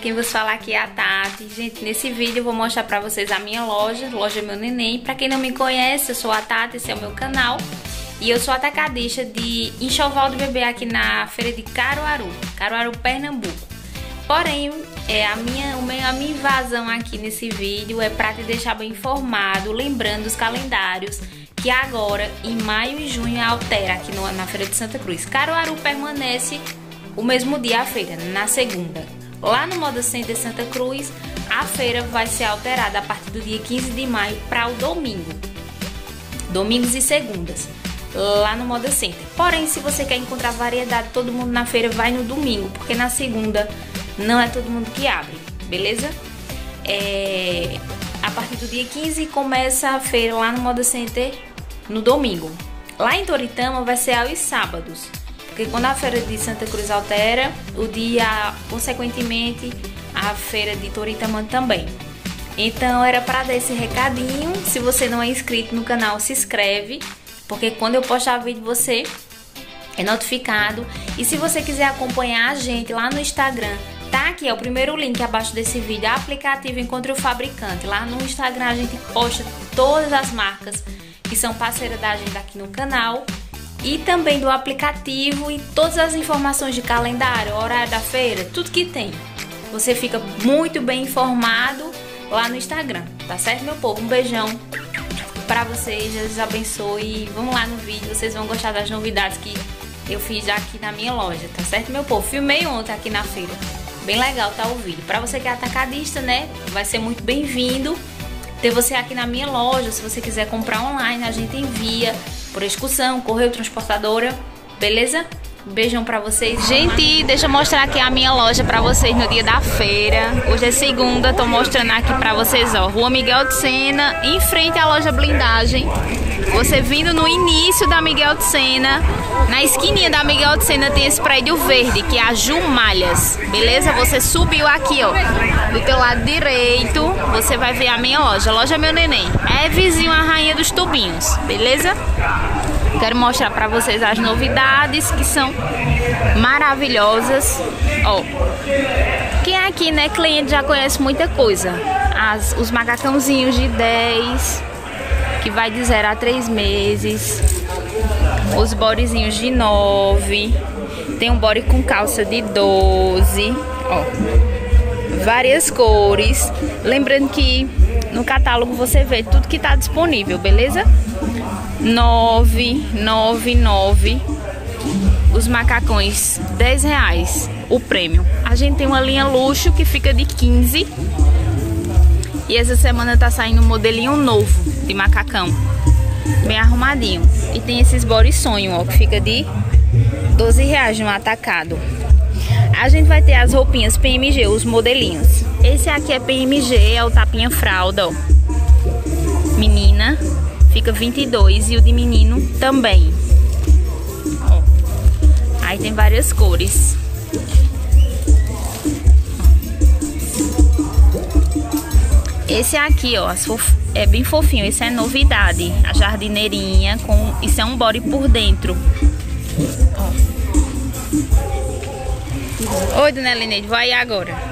vocês, falar aqui a Tati. Gente, nesse vídeo eu vou mostrar pra vocês a minha loja, loja Meu Neném. Pra quem não me conhece, eu sou a Tati, esse é o meu canal. E eu sou atacadista de enxoval de bebê aqui na feira de Caruaru, Caruaru, Pernambuco. Porém, é, a, minha, a minha invasão aqui nesse vídeo é pra te deixar bem informado, lembrando os calendários que agora, em maio e junho, altera aqui no, na Feira de Santa Cruz. Caruaru permanece o mesmo dia a feira, na segunda. Lá no Moda Center Santa Cruz, a feira vai ser alterada a partir do dia 15 de maio para o domingo. Domingos e segundas, lá no Moda Center. Porém, se você quer encontrar variedade, todo mundo na feira vai no domingo, porque na segunda não é todo mundo que abre, beleza? É... A partir do dia 15 começa a feira lá no Moda Center no domingo. Lá em Toritama vai ser aos sábados. Porque quando a feira de Santa Cruz altera, o dia, consequentemente, a feira de Toritama também. Então era para dar esse recadinho. Se você não é inscrito no canal, se inscreve, porque quando eu postar vídeo você é notificado. E se você quiser acompanhar a gente lá no Instagram, tá aqui, é o primeiro link abaixo desse vídeo, aplicativo Encontre o Fabricante. Lá no Instagram a gente posta todas as marcas que são parceiras da gente aqui no canal e também do aplicativo e todas as informações de calendário, horário da feira, tudo que tem. Você fica muito bem informado lá no Instagram, tá certo, meu povo? Um beijão para vocês, Jesus abençoe. Vamos lá no vídeo, vocês vão gostar das novidades que eu fiz aqui na minha loja, tá certo, meu povo? Filmei ontem aqui na feira. Bem legal tá o vídeo. Para você que é atacadista, né? Vai ser muito bem-vindo ter você aqui na minha loja. Se você quiser comprar online, a gente envia por excursão, correio transportadora, beleza? Um beijão pra vocês. Gente, deixa eu mostrar aqui a minha loja pra vocês no dia da feira. Hoje é segunda, tô mostrando aqui pra vocês, ó. Rua Miguel de Sena, em frente à loja blindagem. Você vindo no início da Miguel de Sena, na esquininha da Miguel de Sena tem esse prédio verde, que é a Jumalhas, beleza? Você subiu aqui, ó, do teu lado direito, você vai ver a minha loja, loja Meu Neném. É vizinho a Rainha dos Tubinhos, beleza? Quero mostrar para vocês as novidades que são maravilhosas. Ó, quem é aqui, né, cliente já conhece muita coisa. As, os macacãozinhos de 10, que vai de 0 a 3 meses. Os bodyzinhos de 9. Tem um body com calça de 12. Ó, várias cores. Lembrando que no catálogo você vê tudo que está disponível, beleza? 999 os macacões 10 reais o prêmio. A gente tem uma linha luxo que fica de 15 e essa semana tá saindo um modelinho novo de macacão. Bem arrumadinho. E tem esses body sonho ó que fica de 12 reais no atacado. A gente vai ter as roupinhas PMG os modelinhos esse aqui é PMG é o tapinha fralda ó menina fica 22 e o de menino também. Ó. Aí tem várias cores. Esse aqui, ó, é bem fofinho. Esse é novidade. A jardineirinha com... Isso é um body por dentro. Ó. Oi, dona Elineide, vai agora.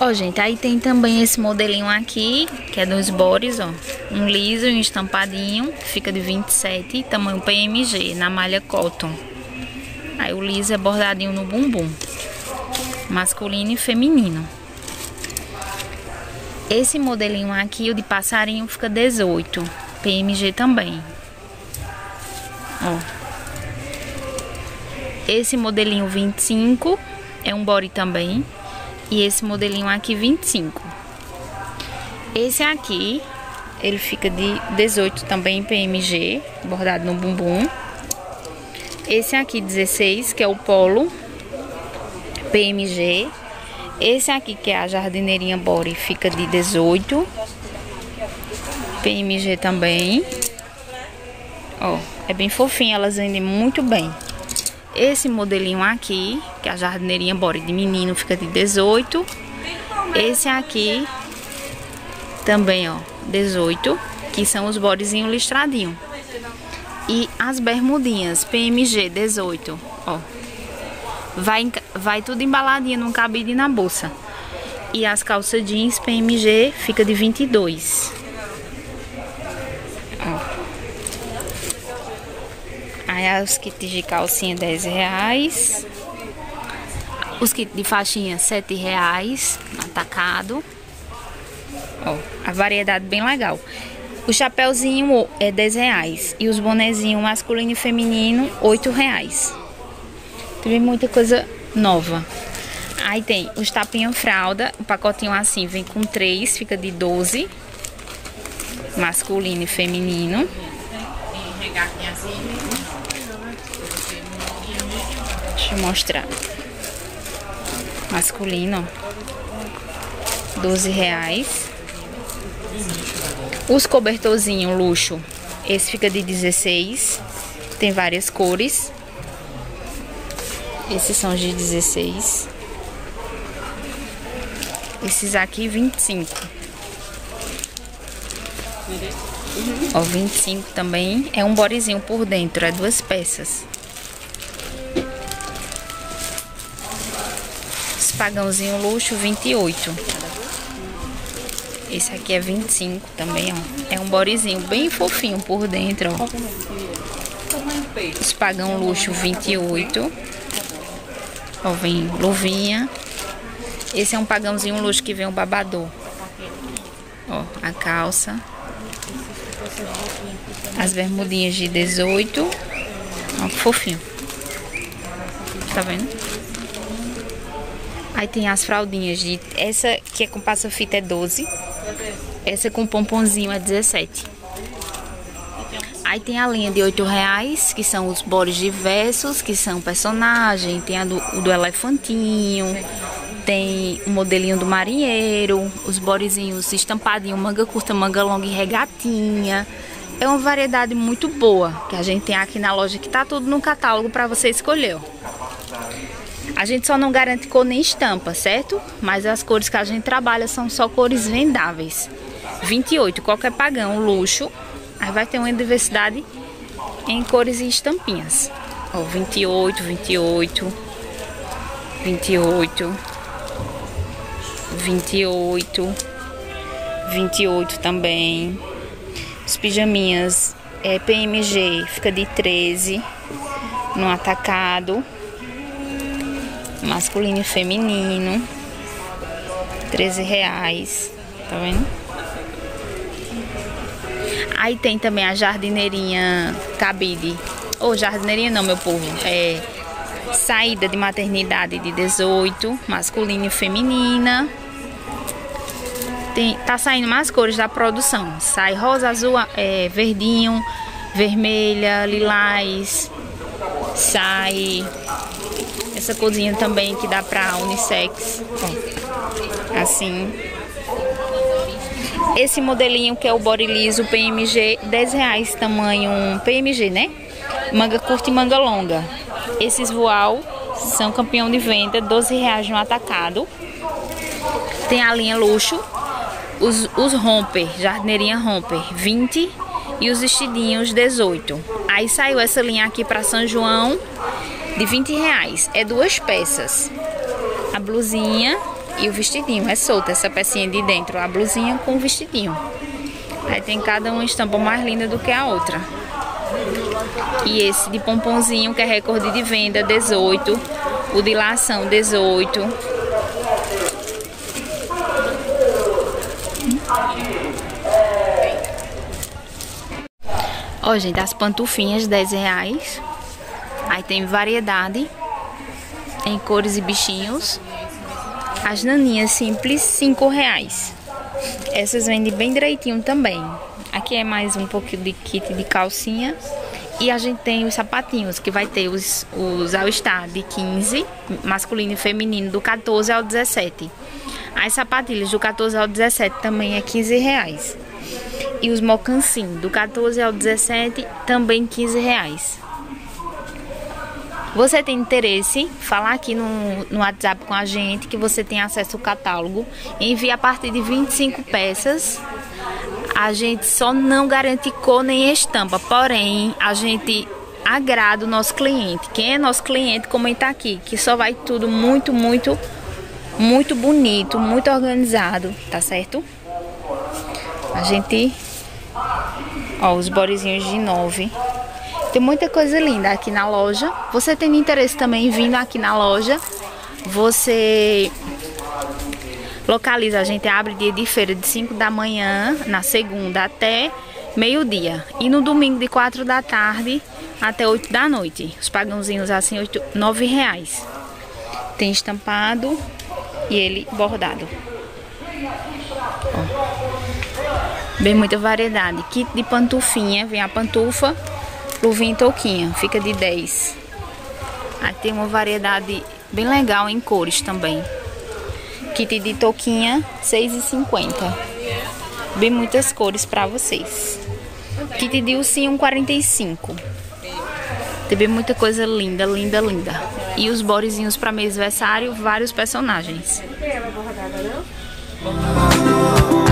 Ó, gente, aí tem também esse modelinho aqui, que é dos bores, ó. Um liso e um estampadinho, fica de 27, tamanho PMG, na malha cotton. Aí o liso é bordadinho no bumbum. Masculino e feminino. Esse modelinho aqui, o de passarinho, fica 18. PMG também. Ó. Esse modelinho 25 é um body também. E esse modelinho aqui, 25. Esse aqui, ele fica de 18 também PMG, bordado no bumbum. Esse aqui, 16, que é o polo PMG. Esse aqui, que é a jardineirinha body, fica de 18. PMG também. Ó, é bem fofinho, elas vendem muito bem. Esse modelinho aqui, que é a jardineirinha body de menino, fica de 18. Esse aqui, também, ó, 18, que são os bodezinhos listradinhos. E as bermudinhas, PMG 18, ó. Vai, vai tudo embaladinho num cabide na bolsa. E as calças jeans PMG fica de 22. Aí os kits de calcinha 10 reais. Os kits de faixinha 7 reais atacado. Ó, a variedade bem legal. O chapéuzinho é 10 reais. E os bonezinhos masculino e feminino, 8 reais. Tem muita coisa nova. Aí tem os tapinhos fralda. O pacotinho assim vem com 3, fica de 12. Masculino e feminino. Deixa eu mostrar. Masculino. 12 reais. Os cobertorzinho luxo, esse fica de 16. Tem várias cores. Esses são de 16. Esses aqui 25. Uhum. Ó, 25 também. É um bodyzinho por dentro, é duas peças. Espagãozinho luxo 28. Esse aqui é 25 também, ó. É um bodyzinho bem fofinho por dentro, ó. Espagão luxo 28. Ó, vem luvinha. Esse é um pagãozinho luxo que vem o babador. Ó, a calça. As bermudinhas de 18. Ó, que fofinho. Tá vendo? Aí tem as fraldinhas de... Essa que é com passa-fita é 12. Essa com pomponzinho é 17. Aí tem a linha de 8 reais, que são os bores diversos, que são personagem. Tem a do, o do elefantinho, tem o modelinho do marinheiro, os borezinhos estampadinhos, manga curta, manga longa e regatinha. É uma variedade muito boa que a gente tem aqui na loja, que tá tudo no catálogo para você escolher. A gente só não garante cor nem estampa, certo? Mas as cores que a gente trabalha são só cores vendáveis. 28, qualquer pagão, luxo. Aí vai ter uma diversidade em cores e estampinhas. Ó, 28, 28, 28, 28, 28 também. Os pijaminhas é PMG, fica de 13 no atacado. Masculino e feminino. 13 reais. Tá vendo? Aí tem também a jardineirinha cabide. Ou oh, jardineirinha não, meu povo. É saída de maternidade de 18, masculina e feminina. Tem, tá saindo mais cores da produção. Sai rosa, azul, é, verdinho, vermelha, lilás. Sai essa corzinha também que dá pra unissex. Assim. Esse modelinho que é o body liso PMG, 10 reais tamanho PMG, né? Manga curta e manga longa. Esses voal são campeão de venda, 12 reais no atacado. Tem a linha luxo, os, os romper, jardineirinha romper, 20 e os vestidinhos 18. Aí saiu essa linha aqui para São João de 20 reais. É duas peças. A blusinha e o vestidinho. É solta essa pecinha de dentro. A blusinha com o vestidinho. Aí tem cada uma estampa mais linda do que a outra. E esse de pomponzinho, que é recorde de venda, 18. O de lação, 18. Ó, gente, as pantufinhas, 10 reais. Aí tem variedade em cores e bichinhos. As naninhas simples, 5 reais. Essas vendem bem direitinho também. Aqui é mais um pouquinho de kit de calcinha. E a gente tem os sapatinhos, que vai ter os, os All Star de 15, masculino e feminino, do 14 ao 17. As sapatilhas do 14 ao 17 também é 15 reais. E os mocancinhos do 14 ao 17 também 15 reais. Você tem interesse, falar aqui no, no WhatsApp com a gente que você tem acesso ao catálogo. Envia a partir de 25 peças. A gente só não garante cor nem estampa, porém a gente agrada o nosso cliente. Quem é nosso cliente, comenta aqui, que só vai tudo muito, muito, muito bonito, muito organizado, tá certo? A gente... Ó, os bodezinhos de 9. Tem muita coisa linda aqui na loja. Você tem interesse também vindo aqui na loja, você localiza. A gente abre dia de feira de 5 da manhã, na segunda, até meio-dia. E no domingo de 4 da tarde até 8 da noite. Os pagãozinhos assim, 8, 9 reais. Tem estampado e ele bordado. Ó. Bem muita variedade. Kit de pantufinha, vem a pantufa, luvinha e touquinha, fica de 10. Aí tem uma variedade bem legal em cores também. Kit de touquinha, 6,50. Bem muitas cores para vocês. Kit de ursinho, 45. Tem muita coisa linda, linda, linda. E os bodezinhos para mês aniversário, vários personagens. Não